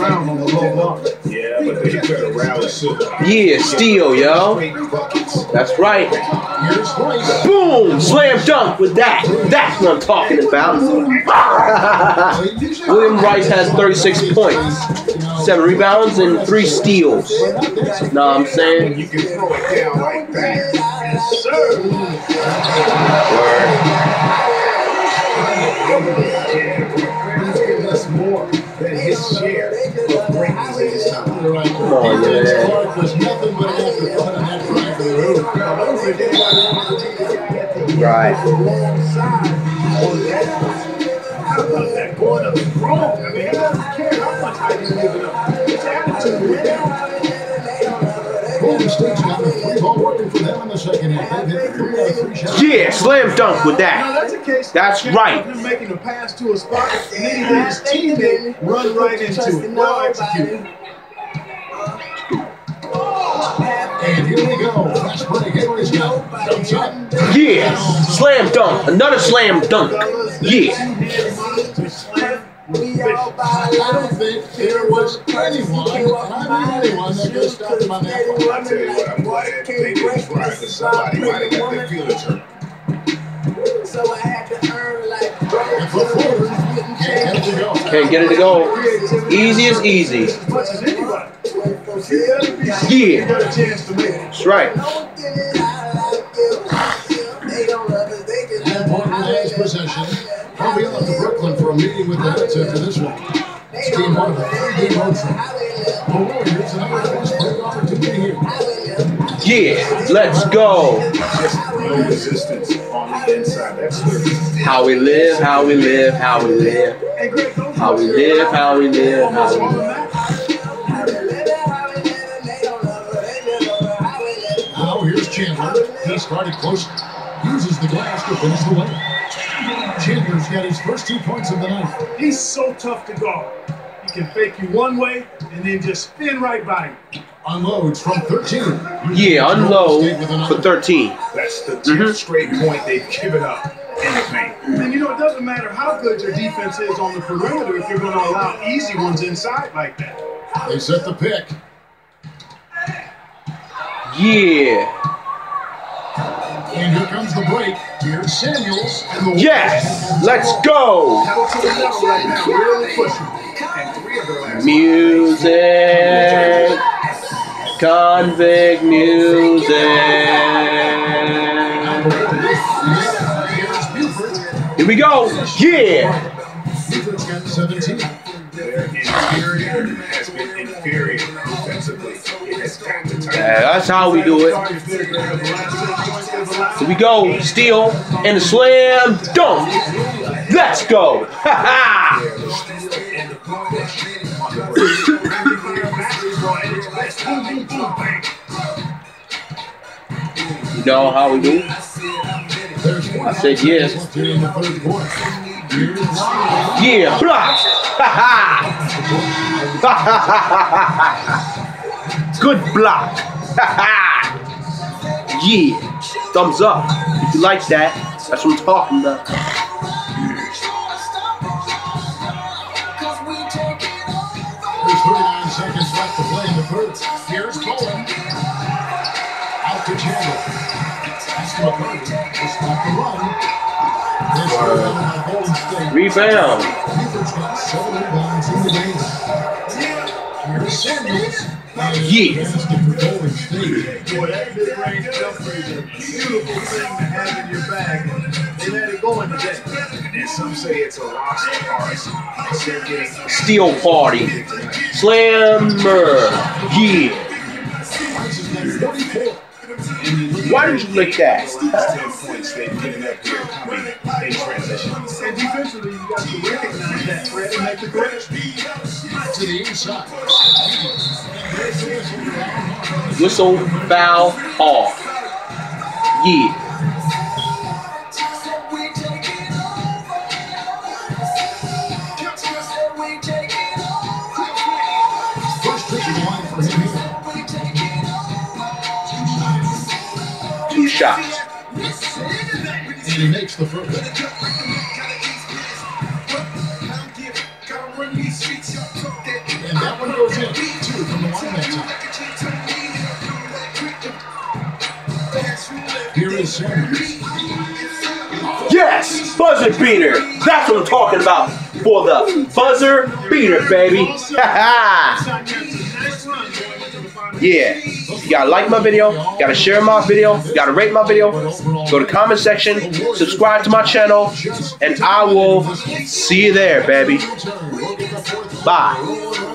around on the low block. Yeah, but they better rally soon. Yeah, steal, yo. Straight. That's right. Boom! Slam dunk with that. That's what I'm talking about. William Rice has 36 points, 7 rebounds, and 3 steals. Know what I'm saying? You can throw it down like that. Yes, sir. He's given us more than his share time. Come on, was. Right. How about that? Wrong. I mean, he doesn't care how much height he's giving up. His attitude got second half. They've hit three out of three shots. Yeah, slam dunk with You know, that. that's a case. That's case right. of Him making a pass to a spot, and then he let his teammate run right into it. Well executed. And here we go. Fast break. Henry's got. Yeah, slam dunk. Another slam dunk. Yeah. I don't think there was anyone, and I mean anyone, that could have stopped him on that. I tell you what, I'm glad they didn't because somebody might have got their feelings hurt. So I had to earn like can't get it to go. To. Easy as easy. Yeah. to. That's right. And Portland has possession. Be off to Brooklyn for a meeting with the Nets after this one. It's game one of a three-game road trip. Break opportunity here. Yeah, let's go. Just no resistance on the inside. That's what How we live, how we live, how we live. Hey, Greg, those How we live, how we live, how we live. Now here's Chandler. He started close. Uses the glass to finish the way. Chandler's got his first two points of the night. He's so tough to guard. He can fake you one way and then just spin right by you. Unloads from 13. Yeah, unload for 13. that's the 10th Mhm. straight point they've given up in the paint. And you know, it doesn't matter how good your defense is on the perimeter if you're going to allow easy ones inside like that. They set the pick. Yeah. And here comes the break. Here's Samuels. And the Yes, let's go. Pedal Convict music. Here we go. Yeah. 17. their interior has been inferior defensively. It has got to tighten Yeah, that's how we do it. Here we go. Steal and a slam dunk. Let's go. Ha ha. You know how we do? I said yes. left here in the third quarter. Here's Yeah, block. Ha ha. Good block. Ha ha. Yeah. Thumbs up if you like that. That's what I'm talking about. Play in the third. Here's Bowen. Out to Chandler. That's to McCarty. To stop the run. This rebound by Golden State. Rebound. Buford's got seven rebounds in the game. Here's Samuels. And Yeah. basket for Golden State. Boy, that mid-range jumper is a beautiful thing to have in your bag. They let it go in today. And some say it's a lost. They're Steal party. Slammer. Yeah. Rice has got 44. Why did you lick that? these 10 points they've given up here coming in transition. And you got to recognize that. To the inside. Whistle, foul, off. Ah. Yeah. Two shots. And he makes the first. And that one goes in. Two from the line that time. Here is Sanders. Yes, buzzer beater. That's what I'm talking about for the buzzer beater, baby. yeah. You gotta like my video, you gotta share my video, you gotta rate my video, go to comment section, subscribe to my channel, and I will see you there, baby. Bye.